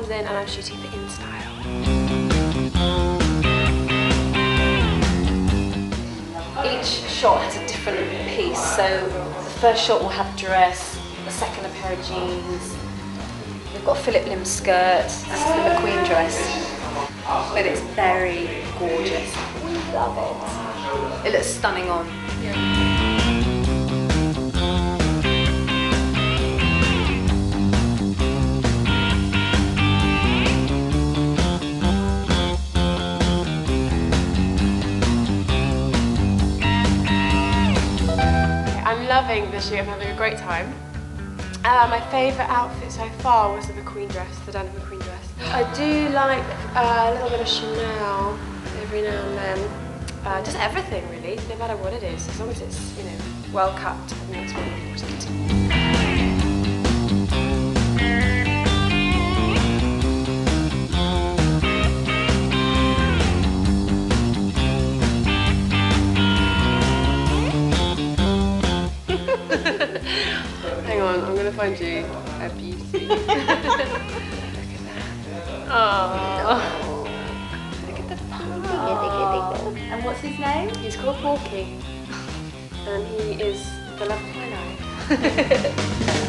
in and I'm shooting for InStyle. Each shot has a different piece, so the first shot will have a dress, the second a pair of jeans. We've got a Phillip Lim skirt, this is the McQueen dress, but it's very gorgeous. We love it. It looks stunning on. I'm loving this shoot, I'm having a great time. Uh, my favourite outfit so far was the McQueen dress, the Denim McQueen dress. I do like uh, a little bit of Chanel every now and then. Uh, just everything really, no matter what it is, as long as it's, you know, well cut, I think that's really important. Hang on, I'm gonna find you a beauty. Look at that. Oh. Look at the pup. And what's his name? He's called Porky. And he is the love of my life.